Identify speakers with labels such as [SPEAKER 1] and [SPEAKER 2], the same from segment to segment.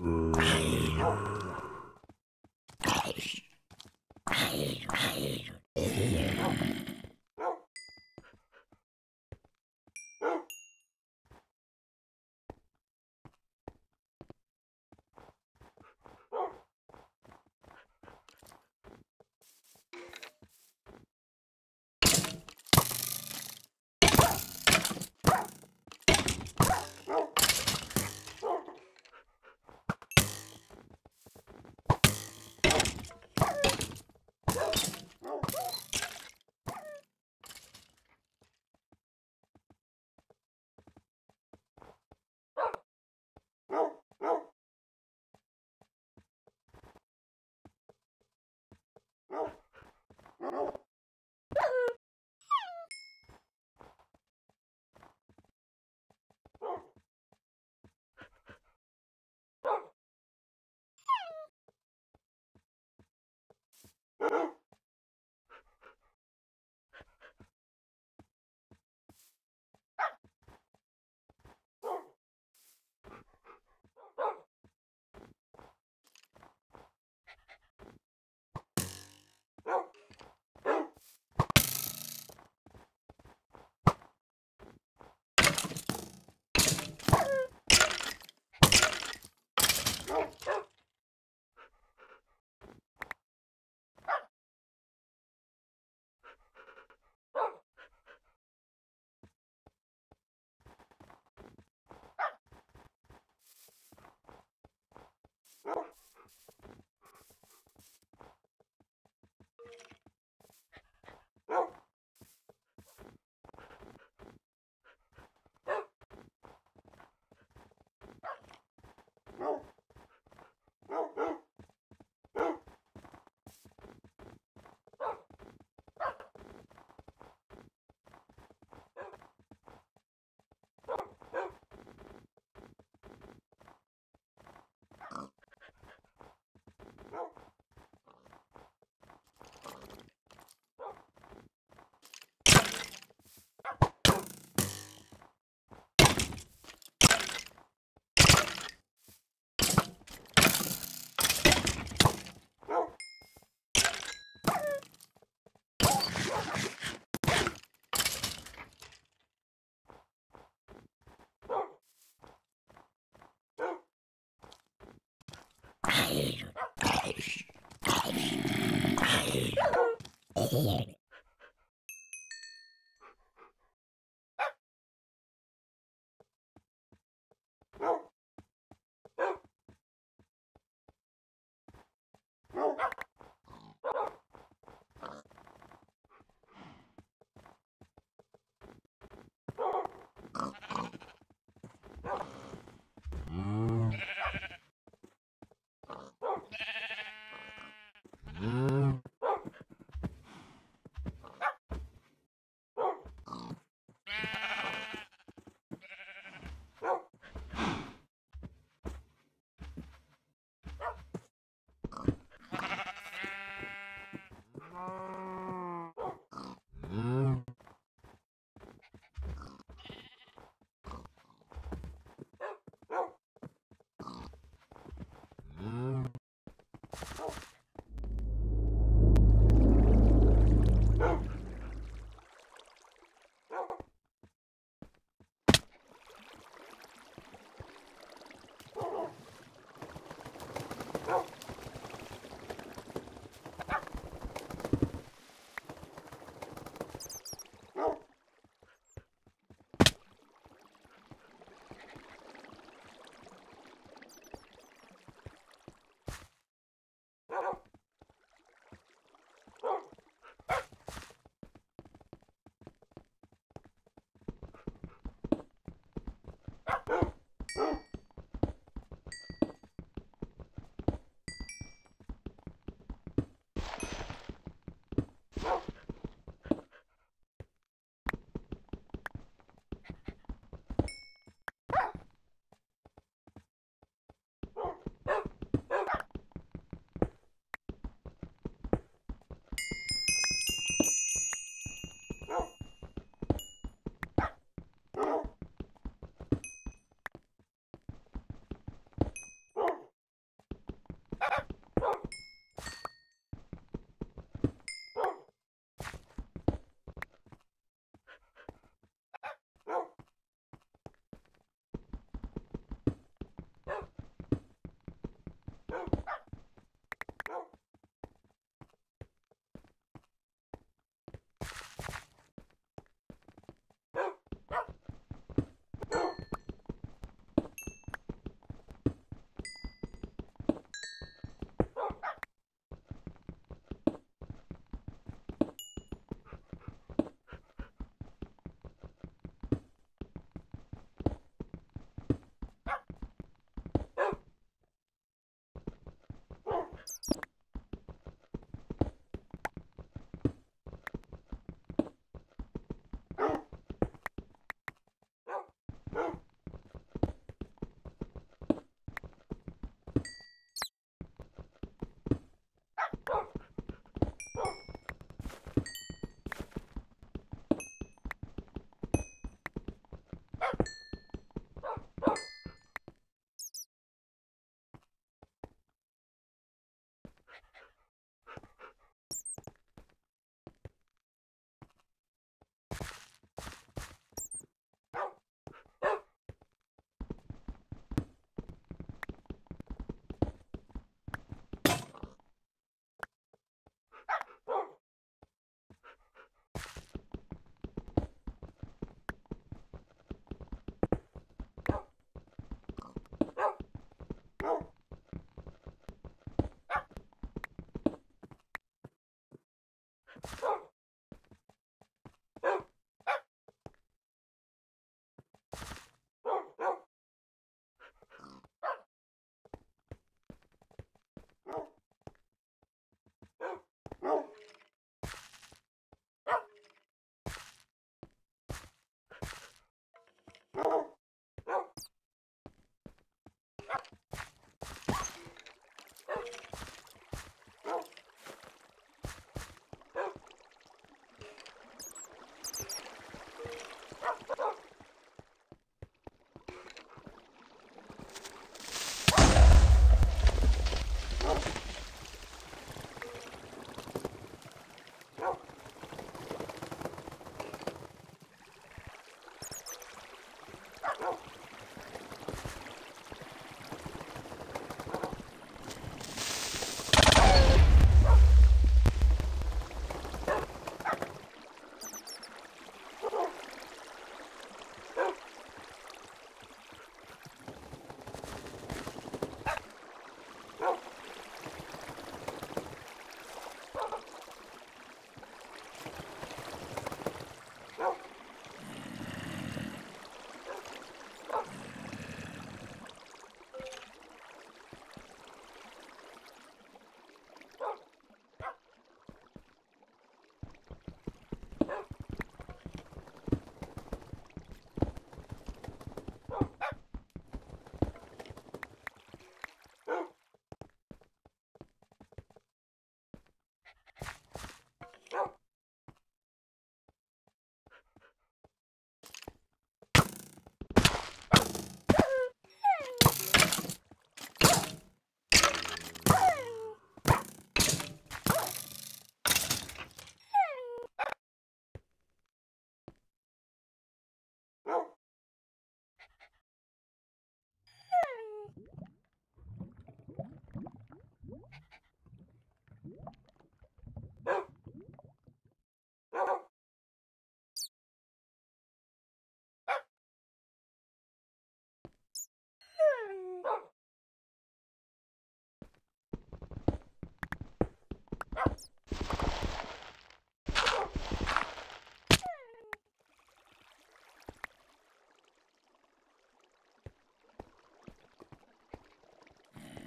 [SPEAKER 1] Mm. Oh. here.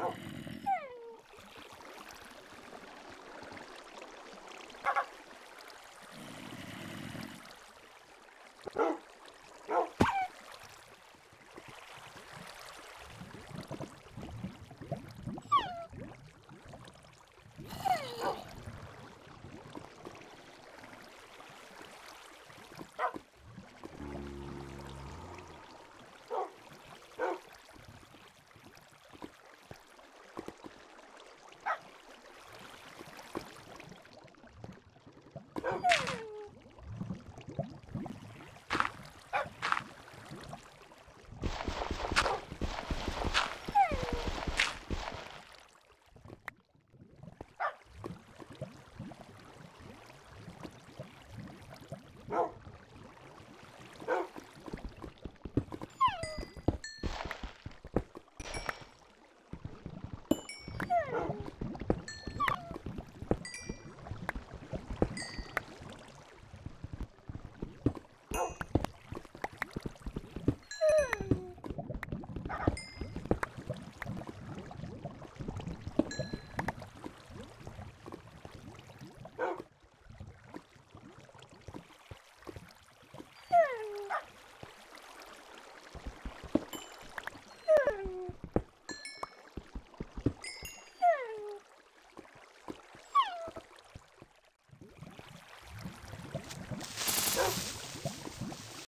[SPEAKER 1] Oh.